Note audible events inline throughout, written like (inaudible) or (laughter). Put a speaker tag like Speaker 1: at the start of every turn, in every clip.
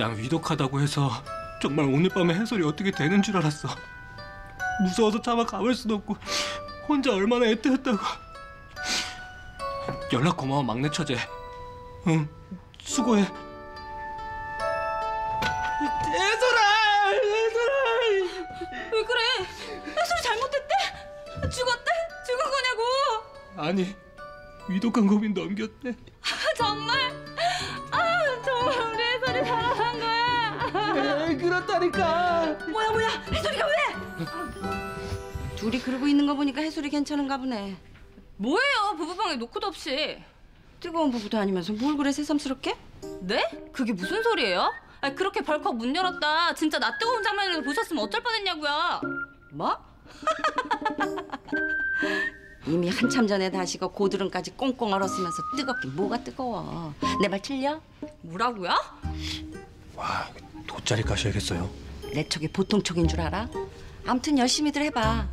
Speaker 1: 난 위독하다고 해서 정말 오늘 밤에 해설이 어떻게 되는 줄 알았어. 무서워서 차마 가볼 수도 없고 혼자 얼마나 애태웠다고. 연락 고마워 막내 처제. 응 수고해. 애설아, 애설아.
Speaker 2: 왜 그래? 해솔이 잘못했대? 죽었대? 죽은 거냐고?
Speaker 1: 아니 위독한 고민 넘겼대.
Speaker 2: 아, 정말?
Speaker 1: 에이, 그렇다니까.
Speaker 2: 뭐야 뭐야 해솔이가 왜?
Speaker 3: 둘이 그러고 있는 거 보니까 해솔이 괜찮은가 보네.
Speaker 2: 뭐예요 부부방에 노크도 없이
Speaker 3: 뜨거운 부부도 아니면서 뭘 그래 새삼스럽게?
Speaker 2: 네? 그게 무슨 소리예요? 아 그렇게 벌컥 문 열었다 진짜 나 뜨거운 장면을 보셨으면 어쩔 뻔했냐고요
Speaker 3: 뭐? (laughs) 이미 한참 전에 다시고 고드름까지 꽁꽁 얼었으면서 뜨겁긴 뭐가 뜨거워. 내 말 틀려?
Speaker 2: 뭐라고요?
Speaker 1: 와 돗자리 까셔야겠어요.
Speaker 3: 내 촉이 보통 촉인 줄 알아? 암튼 열심히들 해봐.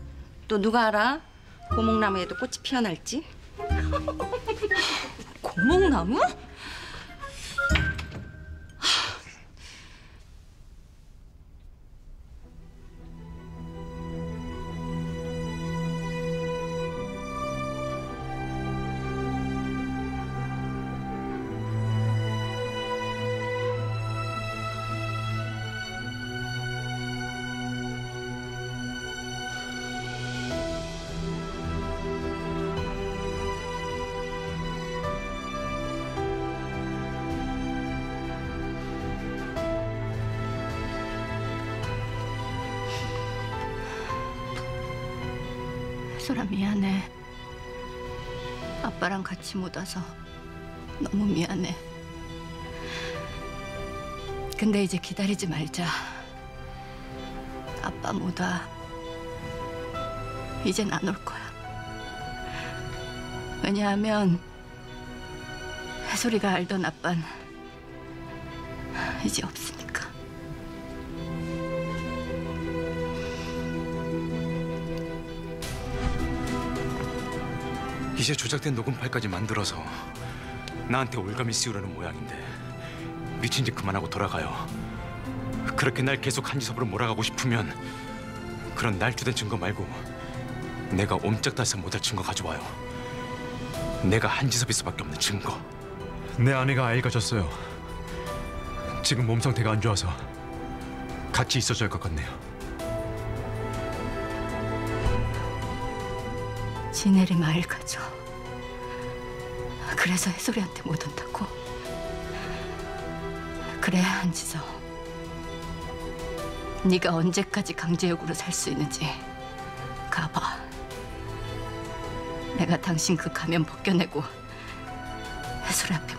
Speaker 3: 또 누가 알아? 고목나무에도 꽃이 피어날지? (laughs)
Speaker 2: 고목나무?
Speaker 4: 소라 미안해. 아빠랑 같이 못 와서 너무 미안해. 근데 이제 기다리지 말자. 아빠 못 와. 이젠 안 올 거야. 왜냐하면 해솔이가 알던 아빤 이제 없으니까.
Speaker 5: 이제 조작된 녹음 파일까지 만들어서 나한테 올감이 씌우려는 모양인데 미친 짓 그만하고 돌아가요. 그렇게 날 계속 한지섭으로 몰아가고 싶으면 그런 날조된 증거 말고 내가 옴짝달싹 못할 증거 가져와요. 내가 한지섭일 수밖에 없는 증거.
Speaker 6: 내 아내가 아이가 졌어요. 지금 몸 상태가 안 좋아서 같이 있어줘야 할 것 같네요.
Speaker 4: 지네리 마을 가죠. 그래서 해솔이한테 못 온다고. 그래 한지서. 네가 언제까지 강제역으로 살 수 있는지 가봐. 내가 당신 그 가면 벗겨내고 해솔이 앞에